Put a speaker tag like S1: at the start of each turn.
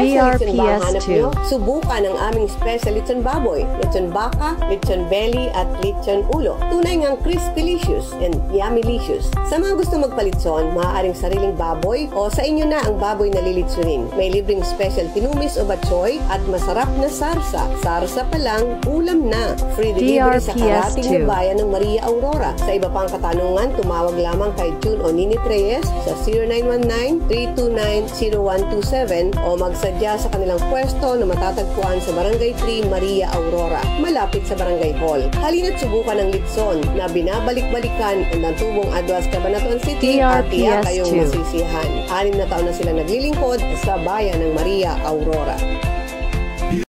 S1: special lechon ba ang
S2: DRPS
S1: hanap
S2: 2.
S1: nyo? Subukan ang aming special lechon baboy, lechon baka, lechon belly at lechon ulo. Tunay ngang crispy-licious and yummy-licious. Sa mga gusto magpalitson, maaaring sariling baboy o sa inyo na ang baboy na lilitsunin. May libreng special tinumis o batchoy at masarap na sarsa. Sarsa pa lang, ulam na. Free delivery sa
S2: DRPS
S1: karating na
S2: 2.
S1: bayan ng Maria Aurora. Sa iba pang katanungan, tumawag lamang kay June o Nini Reyes sa 0919-329-0127 o magsadya sa kanilang pwesto na matatagpuan sa Barangay 3, Maria Aurora, malapit sa Barangay Hall. Halina't subukan ang litson na binabalik-balikan ng tubong Adwas Cabanatuan City at tiyak kayong
S2: 2.
S1: masisihan. Anim na taon na sila naglilingkod sa bayan ng Maria Aurora.